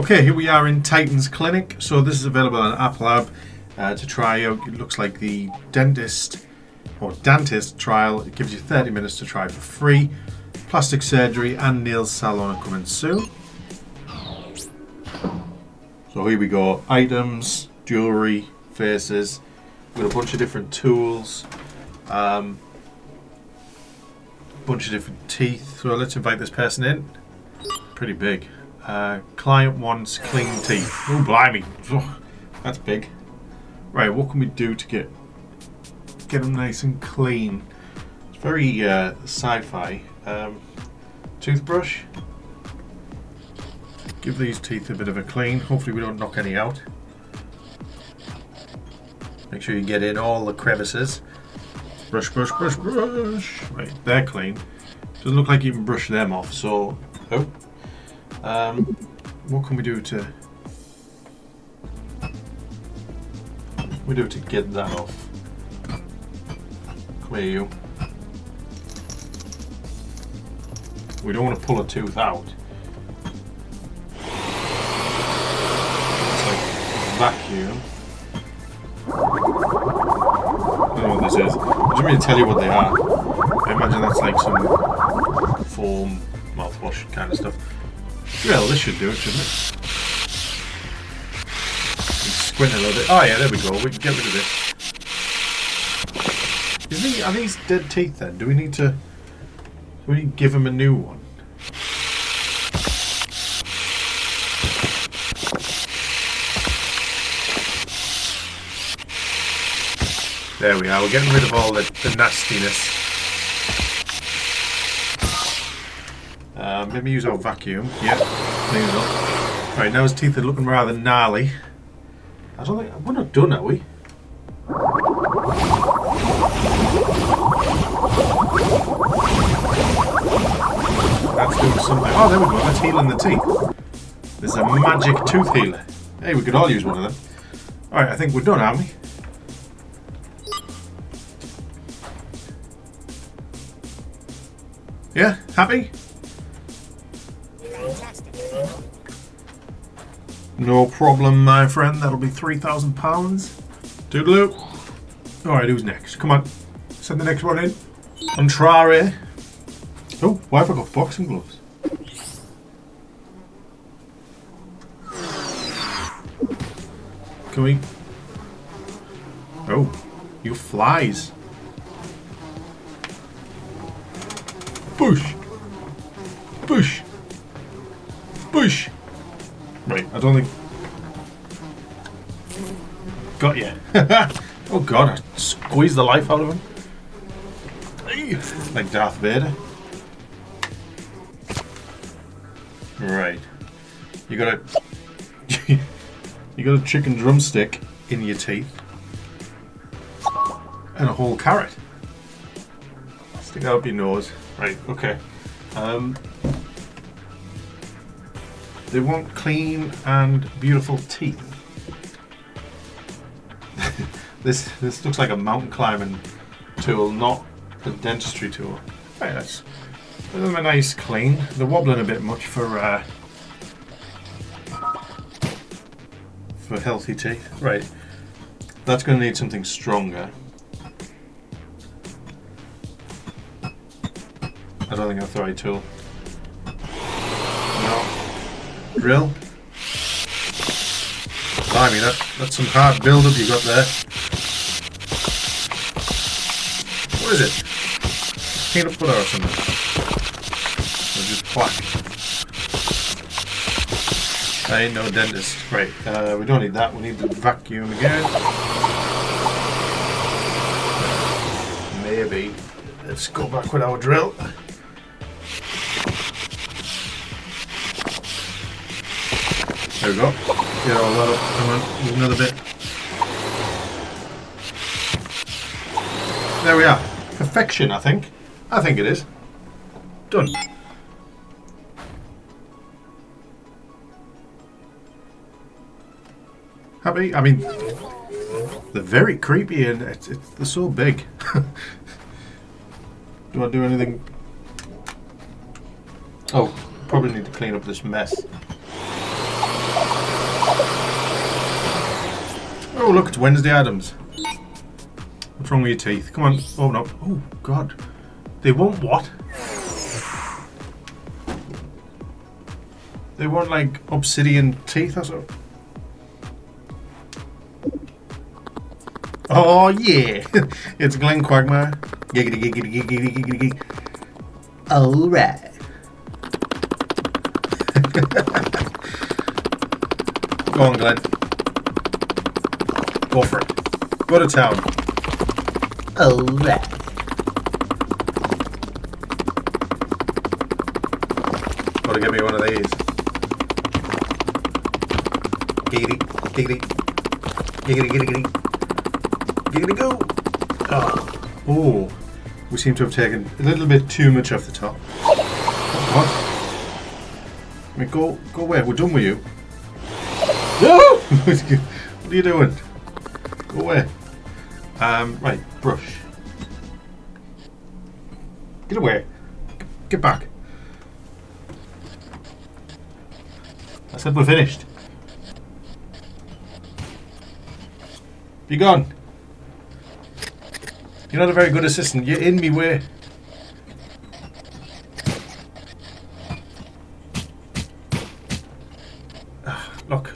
Okay, here we are in Titan's Clinic. So this is available on App Lab uh, to try out. It looks like the dentist or dentist trial. It gives you 30 minutes to try for free. Plastic surgery and nail salon are coming soon. So here we go. Items, jewelry, faces. Got a bunch of different tools. Um, bunch of different teeth. So let's invite this person in. Pretty big. Uh, client wants clean teeth. Oh, blimey. That's big. Right, what can we do to get get them nice and clean? It's very uh, sci-fi. Um, toothbrush. Give these teeth a bit of a clean. Hopefully we don't knock any out. Make sure you get in all the crevices. Brush, brush, brush, brush. Right, they're clean. Doesn't look like you can brush them off, so... Oh. Um, what can we do to... we do to get that off? Come here, you. We don't want to pull a tooth out. Vacuum. I don't know what this is. I didn't really tell you what they are. I imagine that's like some foam mouthwash kind of stuff. Well, this should do it, shouldn't it? Squint a little bit. Oh yeah, there we go. We can get rid of this. Is he, are these dead teeth then? Do we need to... We need to give him a new one? There we are. We're getting rid of all the, the nastiness. Uh, me use our vacuum. Yep, clean it up. Right, now his teeth are looking rather gnarly. I don't think we're not done, are we? That's doing something. Oh, there we go. That's healing the teeth. There's a magic tooth healer. Hey, we could all use one of them. All right, I think we're done, aren't we? Yeah, happy? No problem, my friend. That'll be £3,000. Toodaloo. Alright, who's next? Come on. Send the next one in. Antrare. Oh, why have I got boxing gloves? Can we... Oh, you flies. Bush. I don't think... Got you. oh god, I squeezed the life out of him. Like Darth Vader. Right. You got a... you got a chicken drumstick in your teeth. And a whole carrot. Stick out your nose. Right, okay. Um, they want clean and beautiful teeth. this this looks like a mountain climbing tool, not a dentistry tool. Right, let's give them a nice clean. They're wobbling a bit much for uh, for healthy teeth. Right, that's going to need something stronger. I don't think I'll throw a tool. Drill. Blimey, that, that's some hard build-up you got there. What is it? Peanut butter or something? Or just plaque? I ain't no dentist. Right, uh, we don't need that. We need the vacuum again. Maybe. Let's go back with our drill. There we go. Get all that up. Come on, another bit. There we are. Perfection, I think. I think it is. Done. Happy? I mean, they're very creepy and it's, it's, they're so big. do I do anything? Oh, probably need to clean up this mess. Oh, look, it's Wednesday Addams. What's wrong with your teeth? Come on, open up. Oh, God. They want what? They want, like, obsidian teeth or something? Oh, yeah. it's Glenn Quagmire. Giggity, giggity, giggity, giggity, giggity. All right. Go on, Glenn. Go for it. Go to town. All right. Gotta get me one of these. Giggity, giggity, giggity, giggity, giggity. Giggity go! Oh. oh, we seem to have taken a little bit too much off the top. What? I mean, go, go where? We're done with you. No! what are you doing? Go away. Um, right, brush. Get away. Get back. I said we're finished. Be gone. You're not a very good assistant. You're in me way. Ah, Look.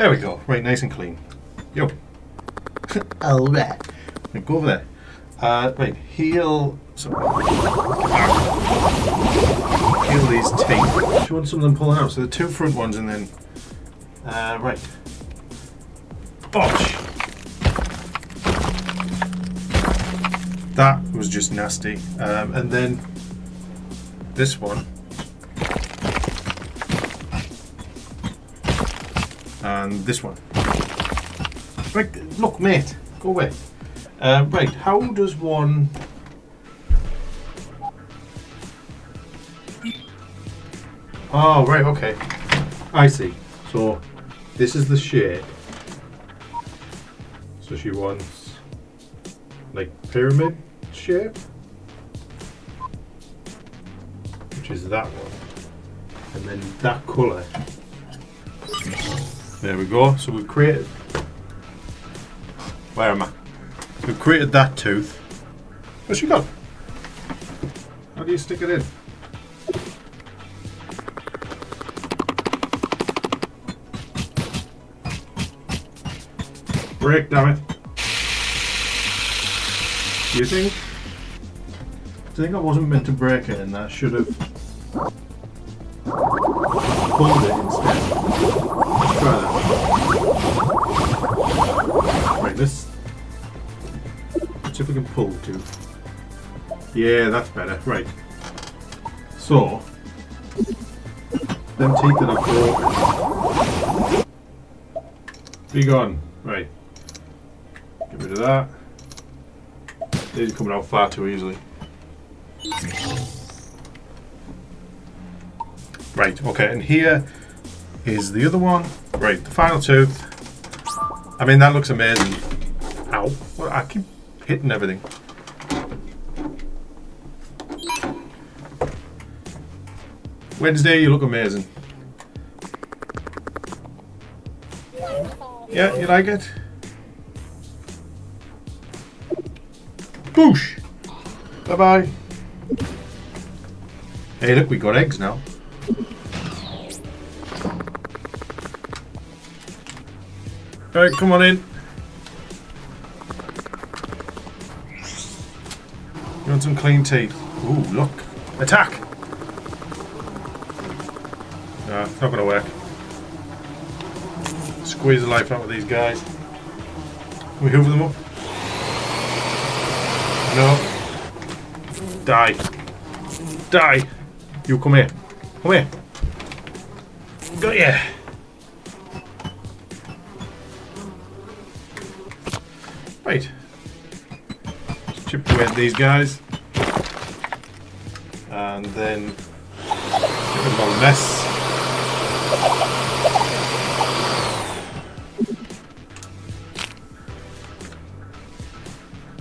There we go. Right, nice and clean. Yo. All right. Now go over there. Uh, right, heal. So, heal these teeth. Do you want some of them pulling out? So the two front ones and then. Uh, right. Botch! That was just nasty. Um, and then this one. And this one. Right, look, mate, go away. Uh, right, how does one. Oh, right, okay. I see. So, this is the shape. So she wants like pyramid shape, which is that one, and then that color. There we go. So we've created. Where am I? We've created that tooth. What's she got? How do you stick it in? Break, damn it. Do you think? Do you think I wasn't meant to break it and that should have pulled it instead? Pull tooth. Yeah, that's better. Right. So, them teeth that are broken. Be gone. Right. Get rid of that. These are coming out far too easily. Right, okay, and here is the other one. Right, the final tooth. I mean, that looks amazing. Ow. Well, I keep hitting everything. Wednesday, you look amazing. Yeah, you like it? Boosh! Bye bye. Hey, look, we got eggs now. Alright, come on in. Some clean teeth? Ooh, look. Attack! No, it's not going to work. Squeeze the life out of these guys. Can we hoover them up? No. Die. Die. You come here. Come here. Got ya. Right. Chip away at these guys. And then rid of all mess.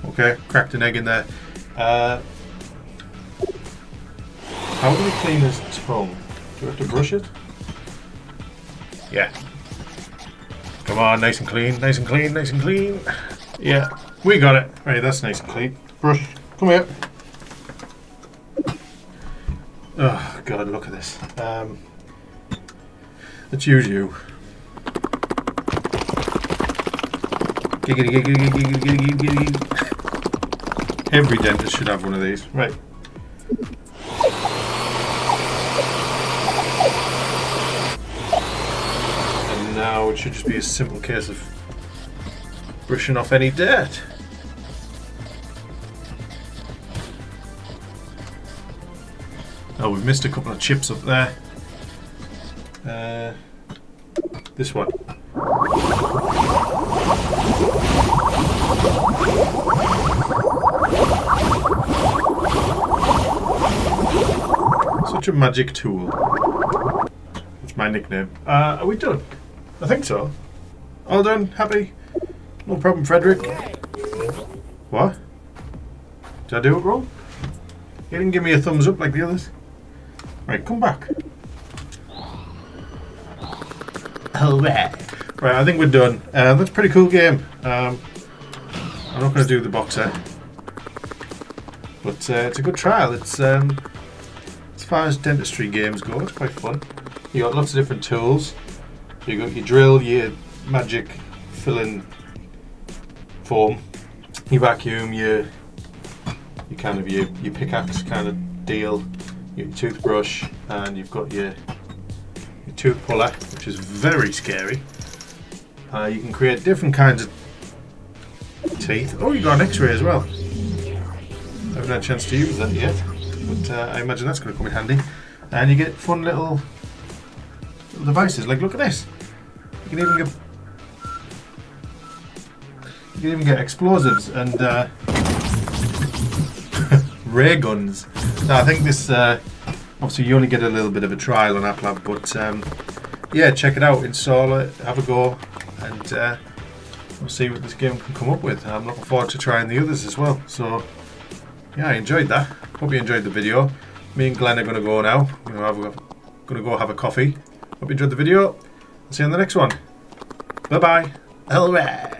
Okay, cracked an egg in there. Uh, how do we clean his tongue? Do we have to brush it? Yeah. Come on, nice and clean, nice and clean, nice and clean. Yeah, we got it. Right, that's nice and clean. Brush, come here. Oh, God, look at this. Um, let's use you. Giggity, giggity, giggity, giggity, giggity, giggity. Every dentist should have one of these. Right. And now it should just be a simple case of brushing off any dirt. Oh, we've missed a couple of chips up there. Uh, this one. Such a magic tool. That's my nickname. Uh, are we done? I think so. All done? Happy? No problem, Frederick. What? Did I do it wrong? You didn't give me a thumbs up like the others. Right, come back. Alright. Right, I think we're done. Uh, that's a pretty cool game. Um, I'm not going to do the box set. But uh, it's a good trial. It's um, As far as dentistry games go, it's quite fun. You got lots of different tools. You got your drill, your magic filling form, your vacuum, your your kind of your, your pickaxe kind of deal, your toothbrush, and you've got your your tooth puller, which is very scary. Uh, you can create different kinds of teeth. Oh, you got an X-ray as well. I haven't had a chance to use that yet, but uh, I imagine that's going to come in handy. And you get fun little, little devices. Like, look at this. You can even get you can even get explosives and uh, ray guns. Now, I think this. Uh, obviously, you only get a little bit of a trial on AppLab, but um, yeah, check it out, install it, have a go, and uh, we'll see what this game can come up with. I'm looking forward to trying the others as well. So, yeah, I enjoyed that. Hope you enjoyed the video. Me and Glenn are going to go now. We're going to go have a coffee. Hope you enjoyed the video. I'll see you on the next one. Bye bye. Alright.